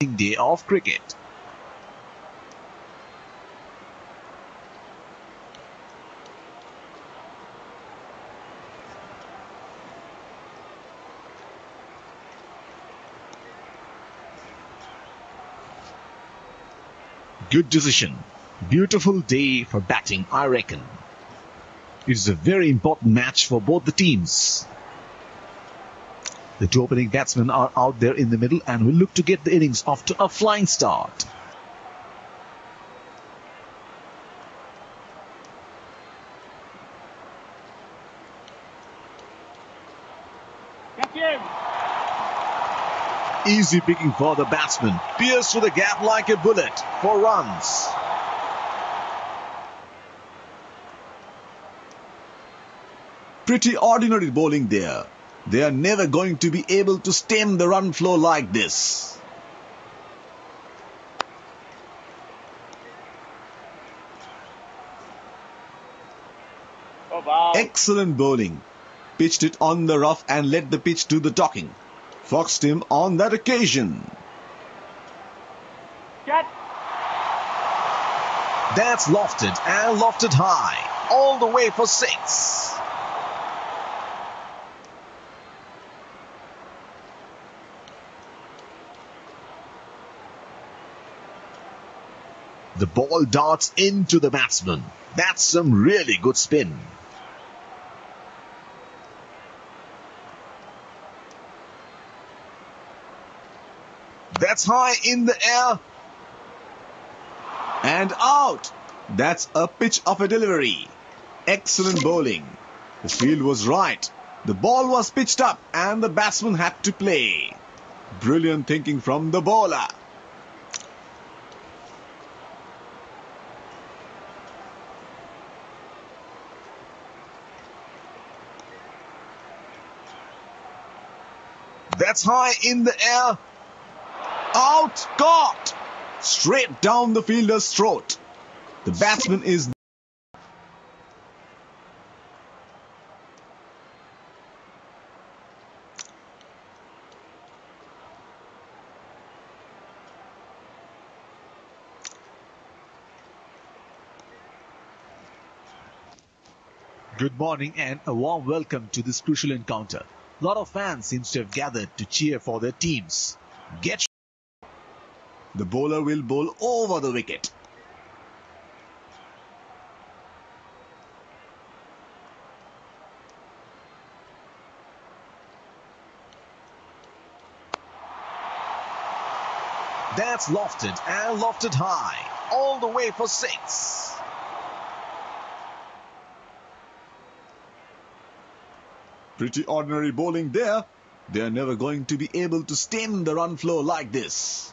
day of cricket. Good decision. Beautiful day for batting, I reckon. It is a very important match for both the teams. The two opening batsmen are out there in the middle and will look to get the innings off to a flying start. Easy picking for the batsman. Pierce through the gap like a bullet for runs. Pretty ordinary bowling there. They are never going to be able to stem the run flow like this. Oh, wow. Excellent bowling. Pitched it on the rough and let the pitch do the talking. Foxed him on that occasion. Cat. That's lofted and lofted high. All the way for six. The ball darts into the batsman. That's some really good spin. That's high in the air. And out. That's a pitch of a delivery. Excellent bowling. The field was right. The ball was pitched up and the batsman had to play. Brilliant thinking from the bowler. That's high in the air. Out, caught! Straight down the fielder's throat. The batsman is Good morning and a warm welcome to this crucial encounter. A lot of fans seems to have gathered to cheer for their teams. Get the bowler will bowl over the wicket. That's lofted and lofted high. All the way for six. Pretty ordinary bowling there. They are never going to be able to stem the run flow like this.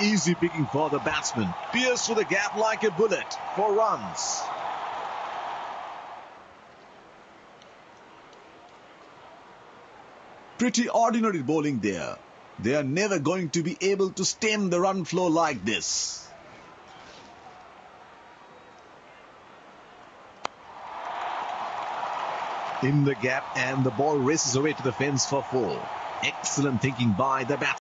Easy picking for the batsman. Pierce through the gap like a bullet for runs. Pretty ordinary bowling there. They are never going to be able to stem the run flow like this. In the gap and the ball races away to the fence for four. Excellent thinking by the batsman.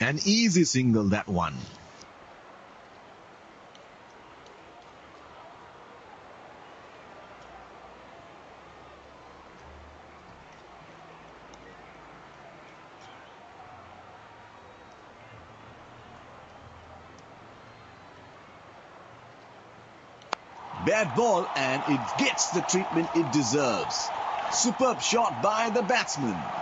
An easy single, that one. Bad ball and it gets the treatment it deserves. Superb shot by the batsman.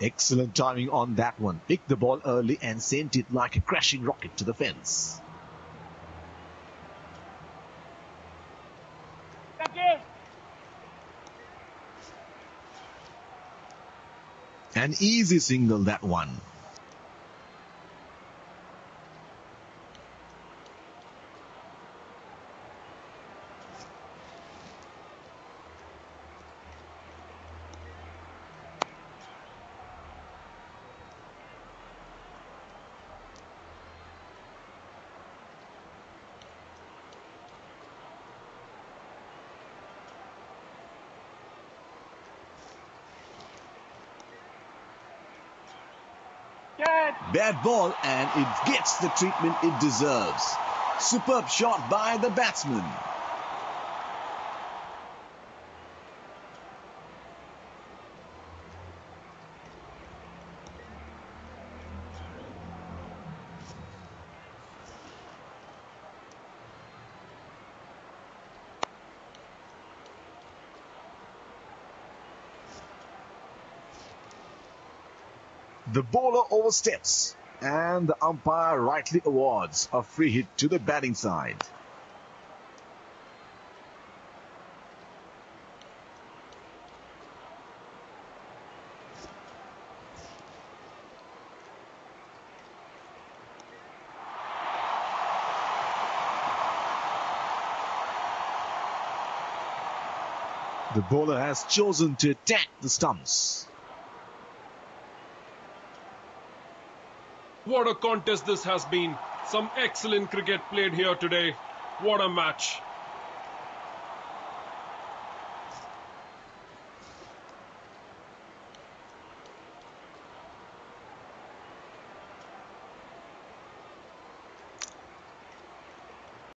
Excellent timing on that one. Picked the ball early and sent it like a crashing rocket to the fence. An easy single that one. Bad ball and it gets the treatment it deserves. Superb shot by the batsman. The bowler oversteps and the umpire rightly awards a free hit to the batting side. The bowler has chosen to attack the stumps. What a contest this has been. Some excellent cricket played here today. What a match.